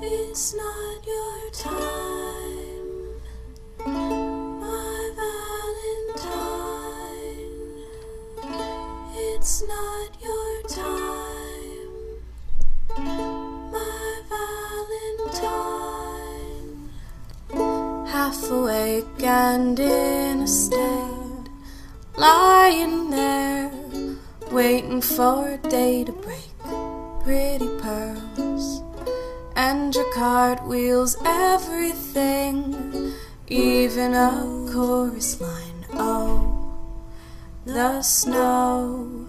It's not your time, my Valentine. It's not your time, my Valentine. Half awake and in a state, lying there, waiting for a day to break. Pretty pearls and your cartwheels, everything, even a chorus line. Oh, the snow,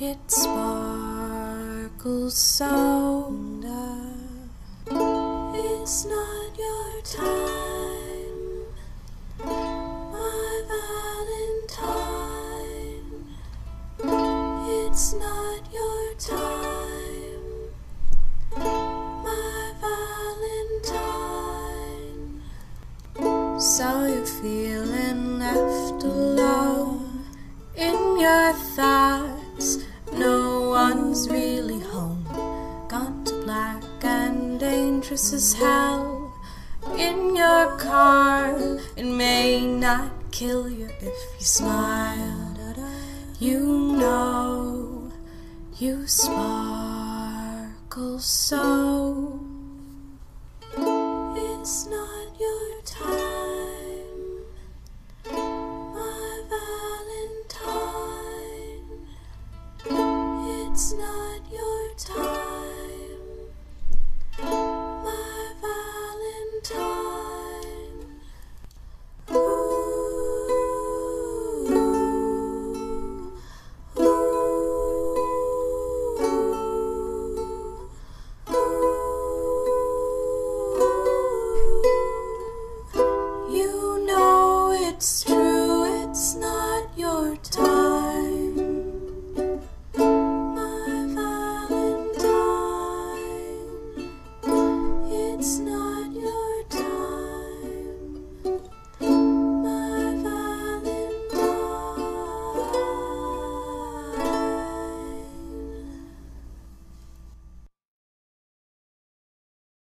it sparkles so. It's not your time, my Valentine. It's not So you're feeling left alone in your thoughts. No one's really home. Gone to black and dangerous as hell. In your car, it may not kill you if you smile. You know you sparkle so. It's not your time. it's not